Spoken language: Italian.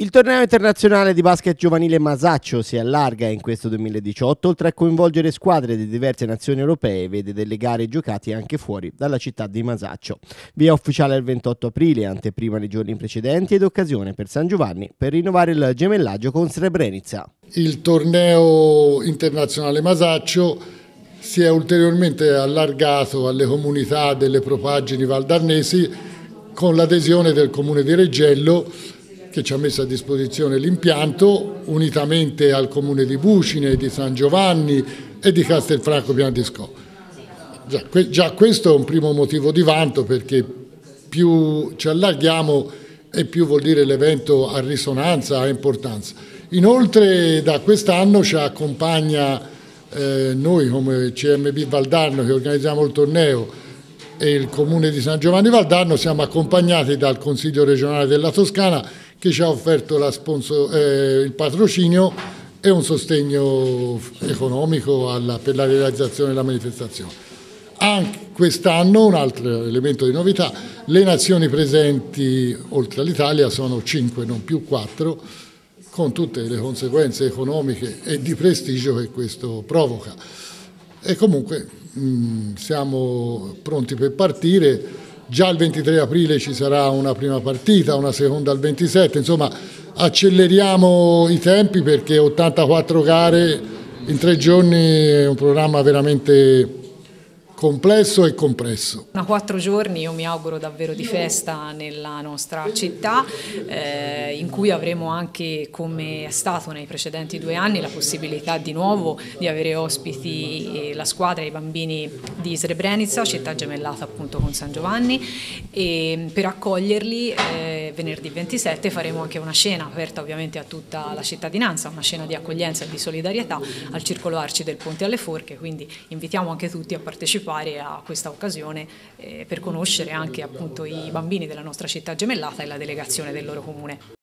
Il torneo internazionale di basket giovanile Masaccio si allarga in questo 2018, oltre a coinvolgere squadre di diverse nazioni europee, vede delle gare giocate anche fuori dalla città di Masaccio. Via ufficiale il 28 aprile, anteprima dei giorni precedenti ed occasione per San Giovanni per rinnovare il gemellaggio con Srebrenica. Il torneo internazionale Masaccio si è ulteriormente allargato alle comunità delle propaggini valdarnesi con l'adesione del comune di Reggello che ci ha messo a disposizione l'impianto unitamente al comune di Bucine, di San Giovanni e di Castelfranco Piandisco. Già, già questo è un primo motivo di vanto perché più ci allarghiamo e più vuol dire l'evento ha risonanza, ha importanza. Inoltre da quest'anno ci accompagna eh, noi come CMB Valdarno che organizziamo il torneo e il comune di San Giovanni Valdarno siamo accompagnati dal Consiglio regionale della Toscana che ci ha offerto sponsor, eh, il patrocinio e un sostegno economico alla, per la realizzazione della manifestazione. Anche quest'anno, un altro elemento di novità, le nazioni presenti oltre all'Italia sono cinque, non più quattro, con tutte le conseguenze economiche e di prestigio che questo provoca. E comunque mh, mm, siamo pronti per partire Già il 23 aprile ci sarà una prima partita, una seconda il 27, insomma acceleriamo i tempi perché 84 gare in tre giorni è un programma veramente complesso e compresso. Una quattro giorni io mi auguro davvero di festa nella nostra città eh, in cui avremo anche come è stato nei precedenti due anni la possibilità di nuovo di avere ospiti la squadra e i bambini di Srebrenica, città gemellata appunto con San Giovanni e per accoglierli eh, venerdì 27 faremo anche una cena aperta ovviamente a tutta la cittadinanza, una cena di accoglienza e di solidarietà al Circolo Arci del Ponte alle Forche, quindi invitiamo anche tutti a partecipare partecipare a questa occasione eh, per conoscere anche appunto, i bambini della nostra città gemellata e la delegazione del loro comune.